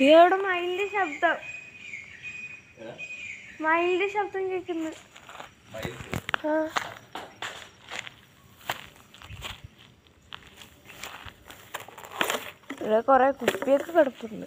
ഇവിടെ മയിലിന്റെ ശബ്ദം. മയിലിന്റെ ശബ്ദം കേൾക്കുന്നു. ഇവിടെ കൊറേ കുപ്പിയൊക്കെ കിടപ്പുണ്ട്.